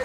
О,